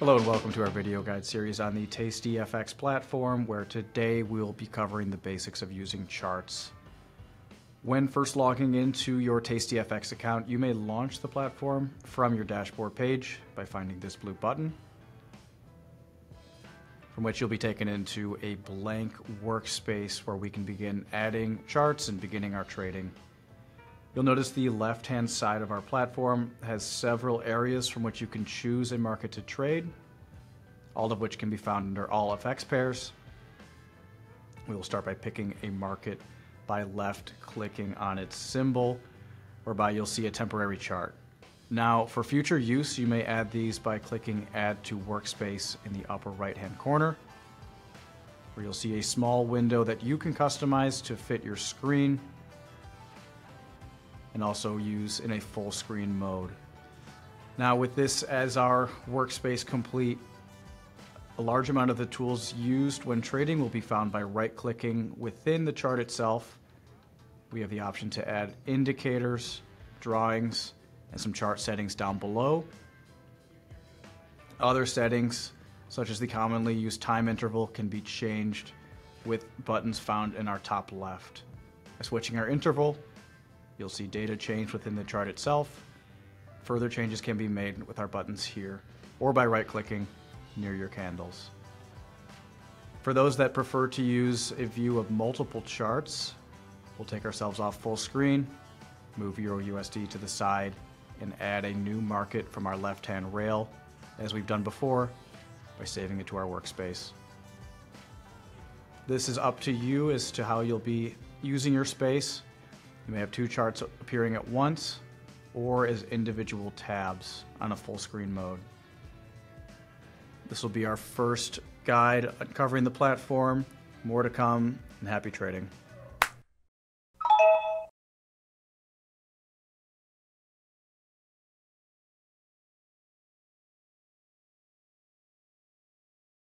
Hello and welcome to our video guide series on the TastyFX platform where today we'll be covering the basics of using charts. When first logging into your TastyFX account, you may launch the platform from your dashboard page by finding this blue button, from which you'll be taken into a blank workspace where we can begin adding charts and beginning our trading. You'll notice the left-hand side of our platform has several areas from which you can choose a market to trade, all of which can be found under all FX pairs. We will start by picking a market by left clicking on its symbol, whereby you'll see a temporary chart. Now, for future use, you may add these by clicking Add to Workspace in the upper right-hand corner, where you'll see a small window that you can customize to fit your screen and also use in a full screen mode. Now with this as our workspace complete, a large amount of the tools used when trading will be found by right-clicking within the chart itself. We have the option to add indicators, drawings, and some chart settings down below. Other settings, such as the commonly used time interval, can be changed with buttons found in our top left. By switching our interval, you'll see data change within the chart itself. Further changes can be made with our buttons here, or by right-clicking near your candles. For those that prefer to use a view of multiple charts, we'll take ourselves off full screen, move Euro USD to the side, and add a new market from our left-hand rail, as we've done before, by saving it to our workspace. This is up to you as to how you'll be using your space. You may have two charts appearing at once, or as individual tabs on a full screen mode. This will be our first guide covering the platform. More to come, and happy trading.